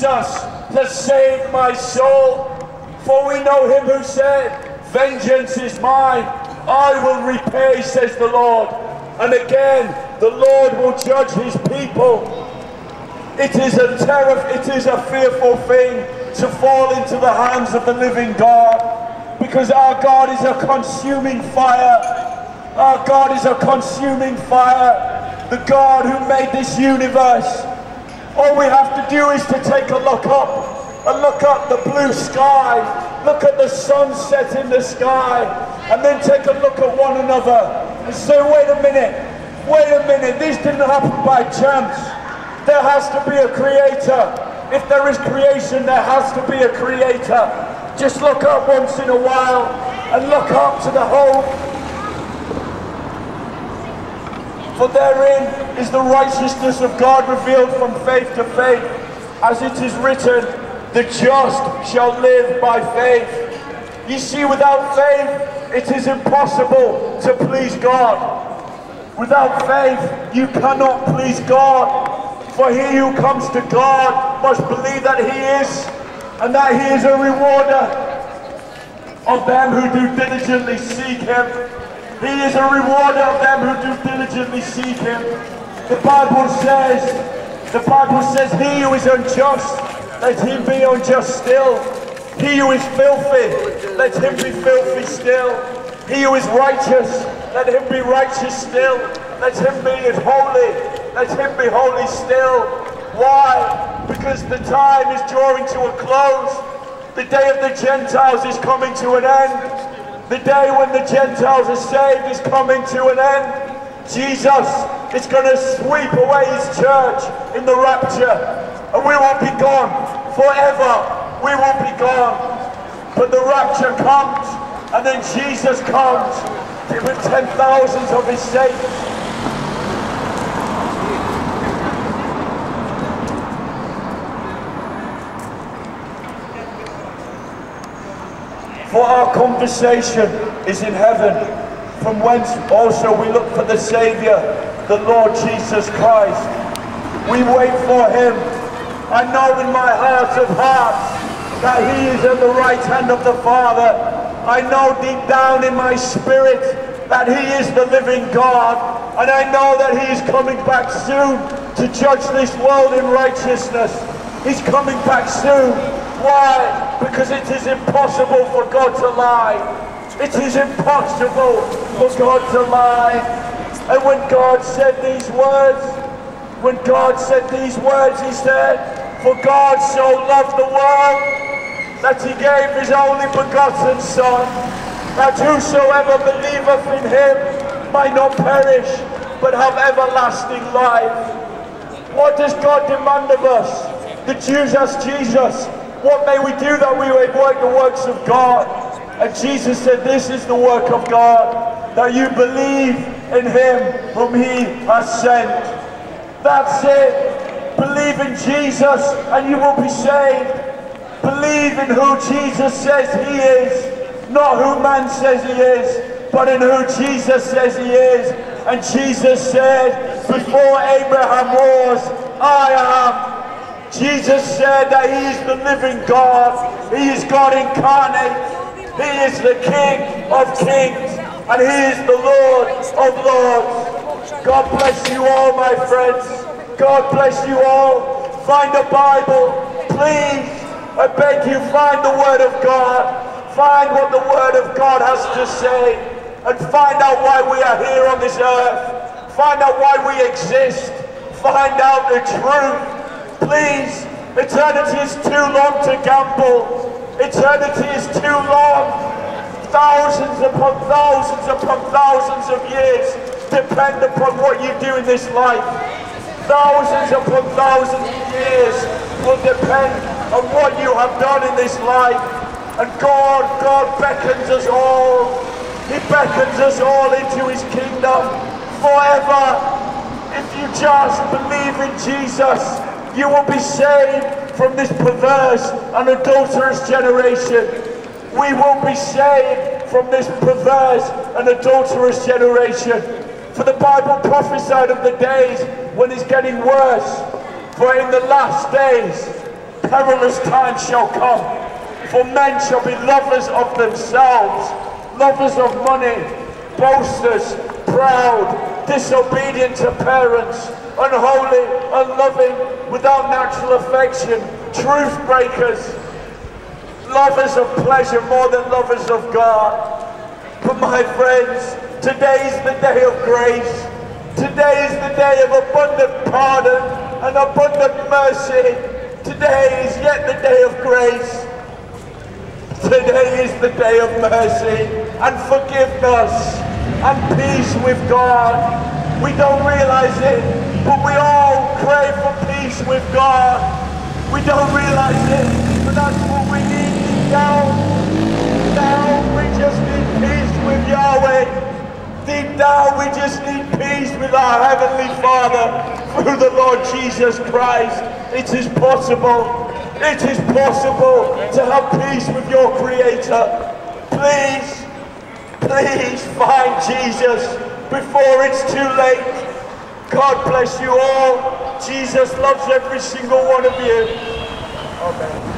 Jesus to save my soul. For we know him who said, Vengeance is mine, I will repay, says the Lord. And again, the Lord will judge his people. It is a terror, it is a fearful thing to fall into the hands of the living God. Because our God is a consuming fire. Our God is a consuming fire. The God who made this universe. All we have to do is to take a look up and look up the blue sky, look at the sunset in the sky, and then take a look at one another and say, wait a minute, wait a minute, this didn't happen by chance. There has to be a creator. If there is creation, there has to be a creator. Just look up once in a while and look up to the whole For therein is the righteousness of God revealed from faith to faith. As it is written, the just shall live by faith. You see, without faith, it is impossible to please God. Without faith, you cannot please God. For he who comes to God must believe that he is, and that he is a rewarder of them who do diligently seek him. He is a rewarder of them who do diligently seek him. The Bible says, the Bible says, he who is unjust, let him be unjust still. He who is filthy, let him be filthy still. He who is righteous, let him be righteous still. Let him be holy, let him be holy still. Why? Because the time is drawing to a close. The day of the Gentiles is coming to an end. The day when the Gentiles are saved is coming to an end. Jesus is going to sweep away his church in the rapture and we will be gone forever. We will be gone. But the rapture comes and then Jesus comes with ten thousands of his saints. For conversation is in heaven, from whence also we look for the Saviour, the Lord Jesus Christ. We wait for him. I know in my heart of hearts that he is at the right hand of the Father. I know deep down in my spirit that he is the living God. And I know that he is coming back soon to judge this world in righteousness. He's coming back soon. Why? Because it is impossible for God to lie. It is impossible for God to lie. And when God said these words, when God said these words, he said, For God so loved the world that he gave his only begotten Son, that whosoever believeth in him might not perish, but have everlasting life. What does God demand of us? The Jews asked Jesus, what may we do that we may work the works of God? And Jesus said, this is the work of God, that you believe in him whom he has sent. That's it. Believe in Jesus and you will be saved. Believe in who Jesus says he is, not who man says he is, but in who Jesus says he is. And Jesus said, before Abraham was, I am. Jesus said that he is the living God. He is God incarnate. He is the King of kings. And he is the Lord of lords. God bless you all, my friends. God bless you all. Find a Bible, please. I beg you, find the Word of God. Find what the Word of God has to say. And find out why we are here on this earth. Find out why we exist. Find out the truth. Please, eternity is too long to gamble. Eternity is too long. Thousands upon thousands upon thousands of years depend upon what you do in this life. Thousands upon thousands of years will depend on what you have done in this life. And God, God beckons us all. He beckons us all into his kingdom forever. If you just believe in Jesus, you will be saved from this perverse and adulterous generation. We will be saved from this perverse and adulterous generation. For the Bible prophesied of the days when it's getting worse. For in the last days, perilous times shall come. For men shall be lovers of themselves, lovers of money, boasters, proud, disobedient to parents, unholy, unloving, without natural affection, truth breakers, lovers of pleasure more than lovers of God. But my friends, today is the day of grace. Today is the day of abundant pardon and abundant mercy. Today is yet the day of grace. Today is the day of mercy and forgiveness and peace with God. We don't realize it, but we all crave for peace with God. We don't realize it, but that's what we need down. Down, we just need peace with Yahweh. Deep down, we just need peace with our Heavenly Father through the Lord Jesus Christ. It is possible. It is possible to have peace with your Creator. Please, please find Jesus before it's too late. God bless you all. Jesus loves every single one of you. Amen.